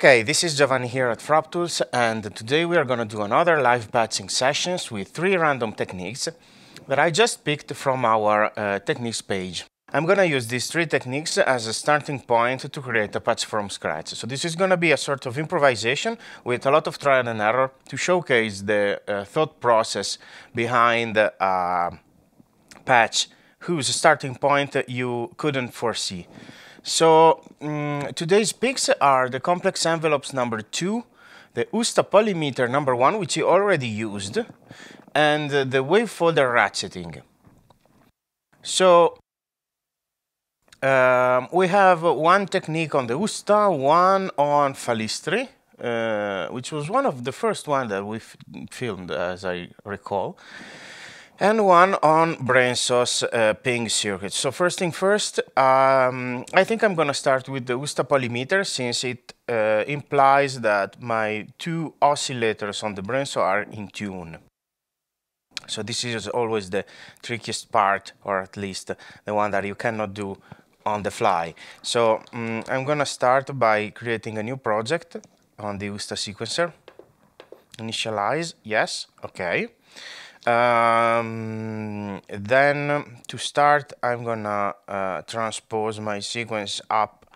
Okay, this is Giovanni here at FrapTools and today we are going to do another live patching sessions with three random techniques that I just picked from our uh, techniques page. I'm going to use these three techniques as a starting point to create a patch from scratch. So this is going to be a sort of improvisation with a lot of trial and error to showcase the uh, thought process behind a uh, patch whose starting point you couldn't foresee. So um, today's picks are the complex envelopes number two, the USTA polymeter number one, which you already used, and uh, the wave folder ratcheting. So um, we have one technique on the USTA, one on Falistri, uh, which was one of the first one that we filmed, as I recall and one on Brenso uh, ping circuit. So first thing first, um, I think I'm going to start with the USTA polymeter since it uh, implies that my two oscillators on the Brenso are in tune. So this is always the trickiest part, or at least the one that you cannot do on the fly. So um, I'm going to start by creating a new project on the USTA sequencer. Initialize, yes, okay. Um, then to start, I'm gonna uh, transpose my sequence up,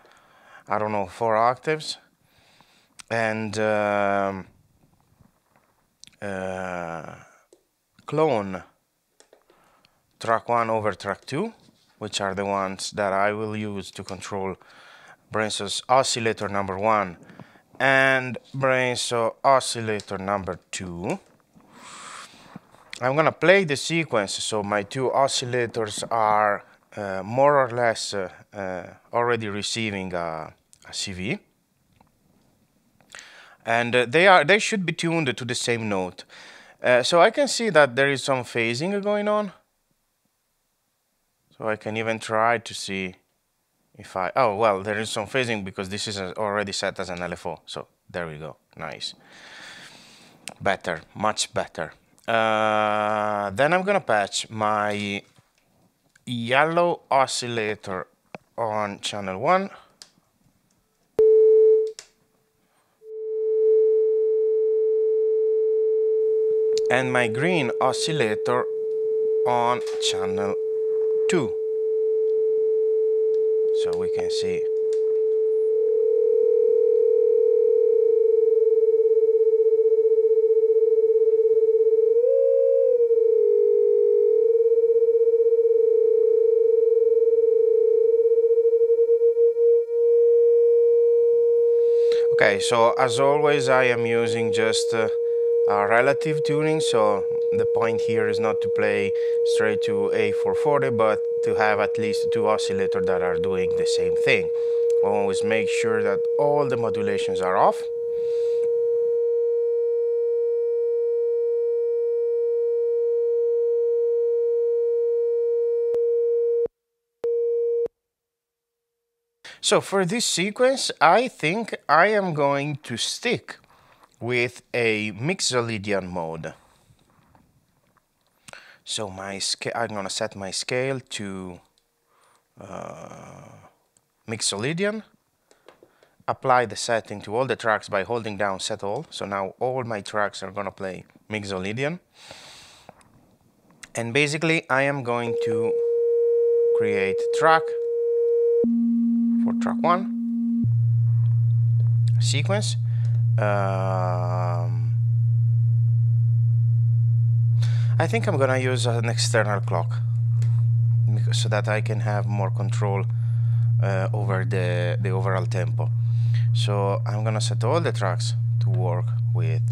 I don't know, four octaves, and um, uh, clone track one over track two, which are the ones that I will use to control Brenso oscillator number one and Brenso oscillator number two. I'm gonna play the sequence so my two oscillators are uh, more or less uh, uh, already receiving a, a CV and uh, they are they should be tuned to the same note. Uh, so I can see that there is some phasing going on. So I can even try to see if I oh well there is some phasing because this is already set as an LFO so there we go. Nice. Better. Much better uh, then I'm gonna patch my yellow oscillator on channel 1 and my green oscillator on channel 2 so we can see Okay, so as always I am using just uh, a relative tuning, so the point here is not to play straight to A440, but to have at least two oscillators that are doing the same thing. Always make sure that all the modulations are off. So for this sequence, I think I am going to stick with a Mixolydian mode. So my I'm gonna set my scale to uh, Mixolydian. Apply the setting to all the tracks by holding down set all. So now all my tracks are gonna play Mixolydian. And basically I am going to create track track one. Sequence um, I think I'm gonna use an external clock so that I can have more control uh, over the, the overall tempo. So I'm gonna set all the tracks to work with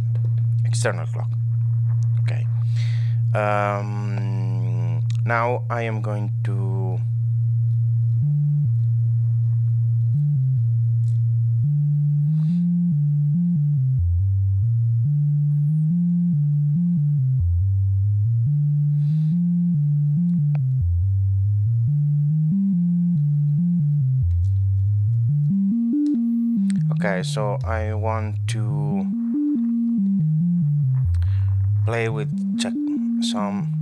external clock. Okay. Um, now I am going to okay so I want to play with check some.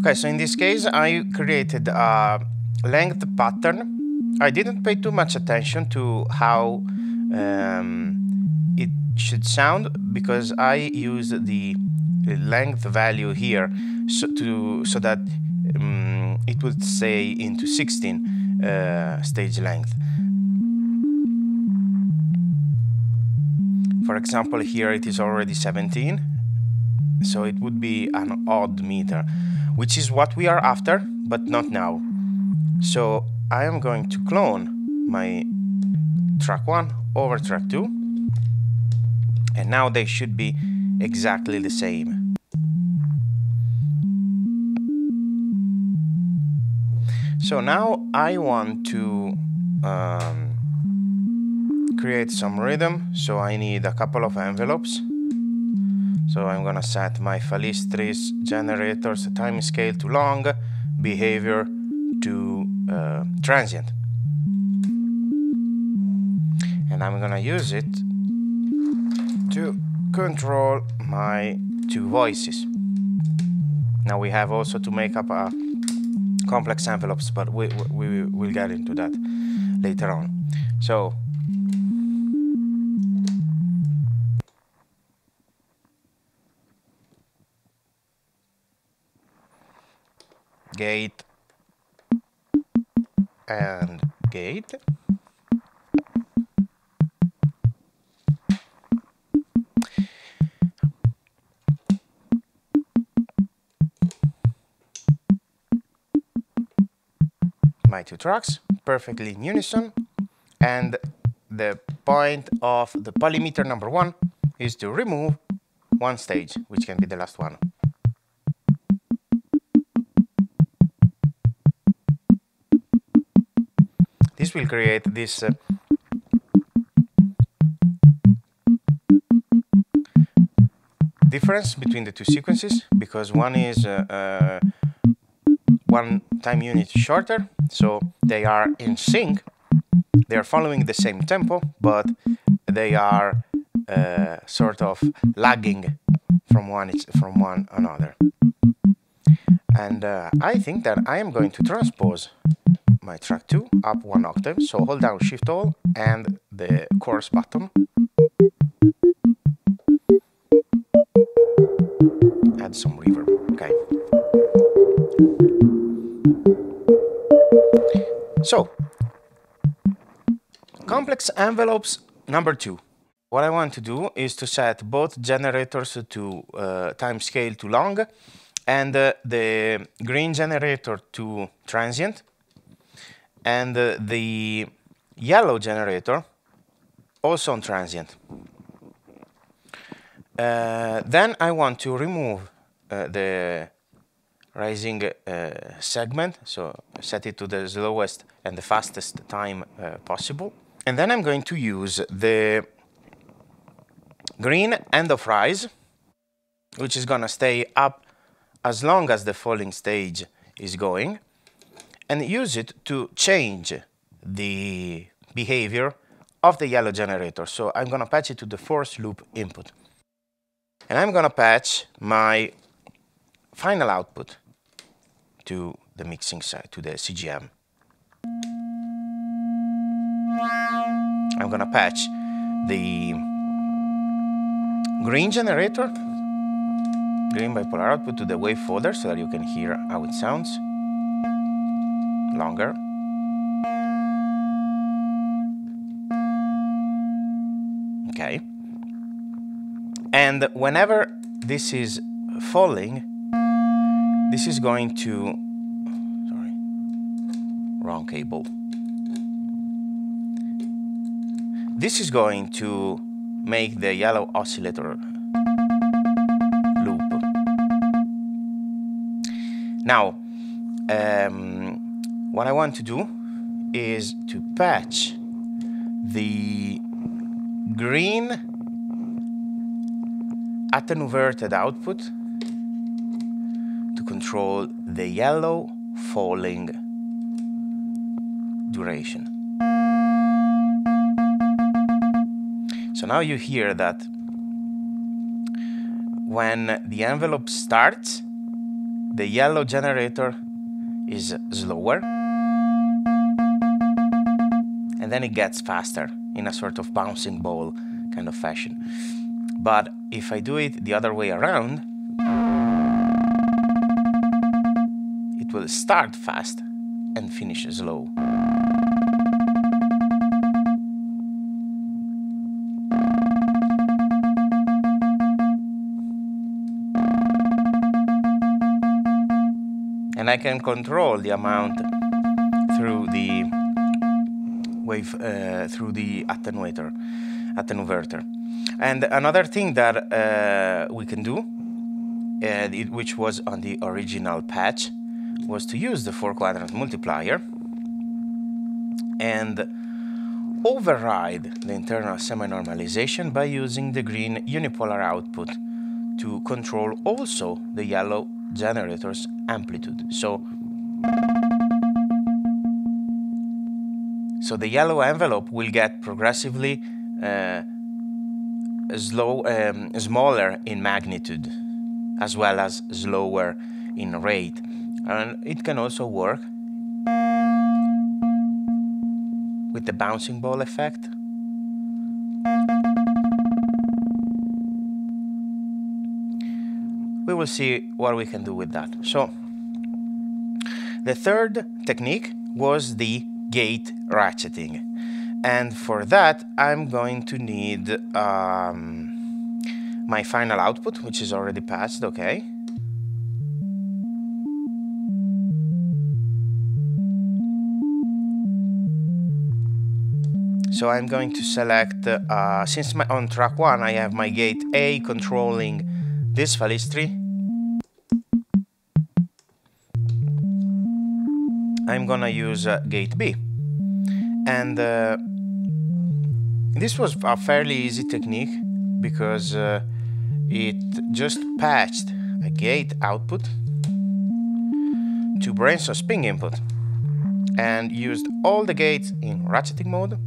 Okay, so in this case, I created a length pattern. I didn't pay too much attention to how um, it should sound because I used the length value here so to so that um, it would say into 16 uh, stage length. For example, here it is already 17, so it would be an odd meter, which is what we are after, but not now. So I am going to clone my track 1 over track 2, and now they should be exactly the same. So now I want to um, create some rhythm. So I need a couple of envelopes. So I'm gonna set my Falistri's generators time scale to long behavior to uh, transient. And I'm gonna use it to control my two voices. Now we have also to make up a complex envelopes but we, we, we will get into that later on. So gate and gate. My two tracks perfectly in unison and the point of the polymeter number one is to remove one stage which can be the last one this will create this uh, difference between the two sequences because one is uh, uh, one time unit shorter so they are in sync. They are following the same tempo but they are uh, sort of lagging from one from one another. And uh, I think that I am going to transpose my track 2 up one octave. So hold down shift all and the chorus button. Add some reverb okay. So complex envelopes number two. What I want to do is to set both generators to uh, time scale to long and uh, the green generator to transient and uh, the yellow generator also on transient. Uh, then I want to remove uh, the rising uh, segment, so set it to the slowest and the fastest time uh, possible. And then I'm going to use the green end of rise, which is going to stay up as long as the falling stage is going and use it to change the behavior of the yellow generator. So I'm going to patch it to the force loop input. And I'm going to patch my final output to the mixing side, to the CGM. I'm going to patch the green generator, green bipolar output to the wave folder so that you can hear how it sounds longer. Okay. And whenever this is falling, this is going to, sorry, wrong cable. This is going to make the yellow oscillator loop. Now, um, what I want to do is to patch the green attenuated output to control the yellow falling duration. So now you hear that when the envelope starts, the yellow generator is slower then it gets faster in a sort of bouncing ball kind of fashion. But if I do it the other way around, it will start fast and finish slow. and I can control the amount through the wave uh, through the attenuator attenuverter and another thing that uh, we can do uh, it, which was on the original patch was to use the four quadrant multiplier and override the internal semi-normalization by using the green unipolar output to control also the yellow generator's amplitude. So, so the yellow envelope will get progressively uh, slow, um, smaller in magnitude, as well as slower in rate. And it can also work with the bouncing ball effect. we will see what we can do with that. So the third technique was the gate ratcheting. And for that, I'm going to need um, my final output, which is already patched, okay. So I'm going to select, uh, since my, on track 1 I have my gate A controlling this Falistri, I'm gonna use uh, gate B. And uh, this was a fairly easy technique because uh, it just patched a gate output to Brenso's ping input and used all the gates in ratcheting mode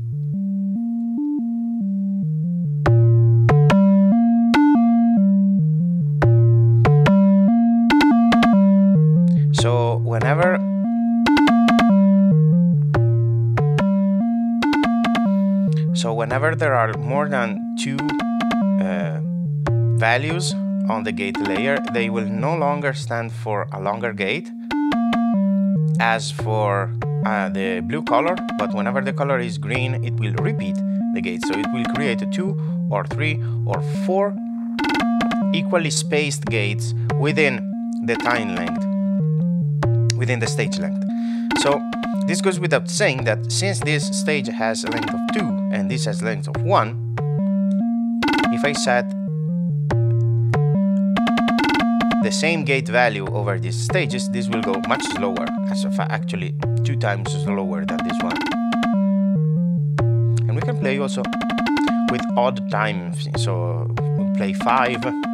whenever there are more than two uh, values on the gate layer, they will no longer stand for a longer gate as for uh, the blue color, but whenever the color is green, it will repeat the gate. So it will create two or three or four equally spaced gates within the time length, within the stage length. So this goes without saying that since this stage has a length of 2 and this has length of 1, if I set the same gate value over these stages, this will go much slower, as of actually two times slower than this one. And we can play also with odd times, so we play 5,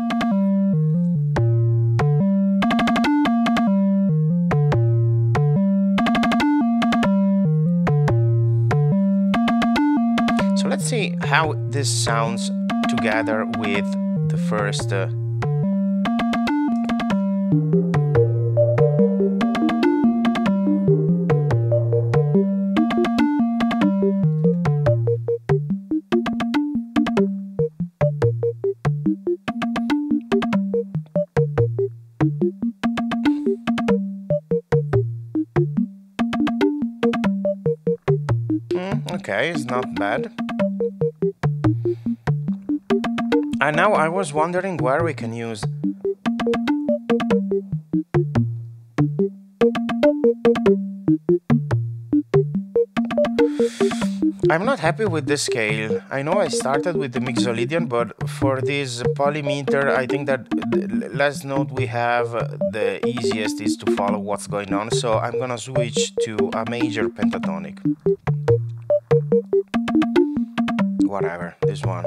let's see how this sounds together with the first uh, hmm, okay, it's not bad. And now I was wondering where we can use I'm not happy with the scale. I know I started with the Mixolydian, but for this polymeter, I think that last note we have the easiest is to follow what's going on. So I'm gonna switch to a major pentatonic. Whatever, this one.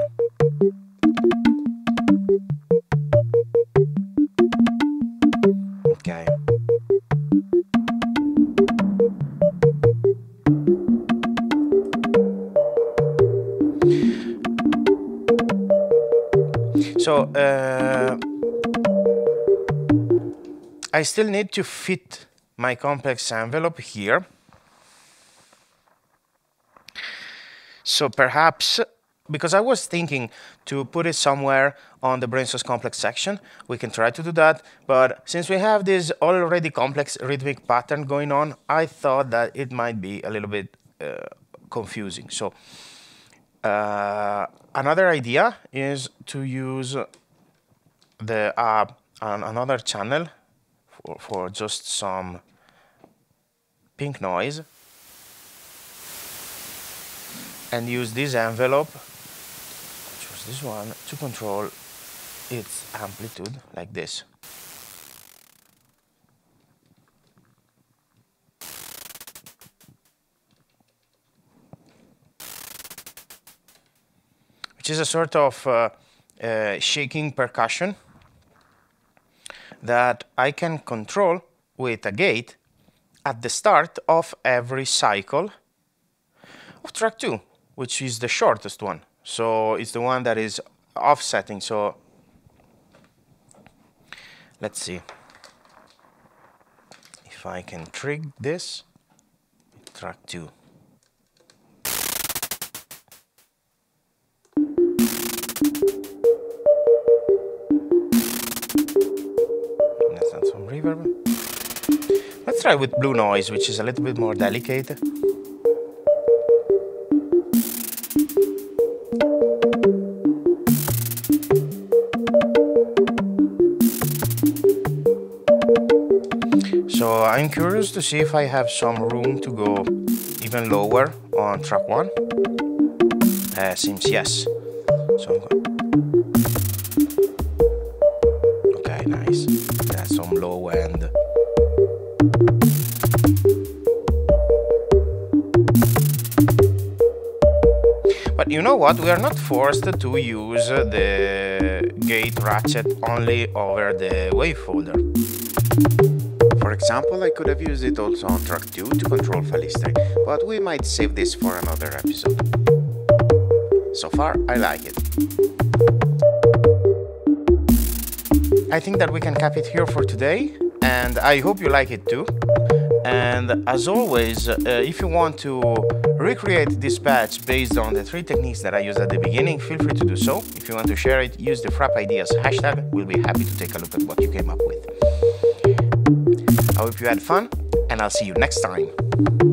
So uh, I still need to fit my complex envelope here. So perhaps, because I was thinking to put it somewhere on the Brenso complex section, we can try to do that. But since we have this already complex rhythmic pattern going on, I thought that it might be a little bit uh, confusing. So uh, another idea is to use the uh, another channel for, for just some pink noise. And use this envelope. Choose this one to control its amplitude like this which is a sort of uh, uh, shaking percussion that I can control with a gate at the start of every cycle of track 2, which is the shortest one. So it's the one that is offsetting. So let's see if I can trig this track 2. Let's try with blue noise, which is a little bit more delicate. So I'm curious to see if I have some room to go even lower on track 1. Uh, seems yes. So But you know what? We are not forced to use the gate ratchet only over the wave folder. For example, I could have used it also on track 2 to control file but we might save this for another episode. So far, I like it. I think that we can cap it here for today, and I hope you like it too. And as always, uh, if you want to recreate this patch based on the three techniques that I used at the beginning, feel free to do so. If you want to share it, use the Frap Ideas hashtag. We'll be happy to take a look at what you came up with. I hope you had fun, and I'll see you next time.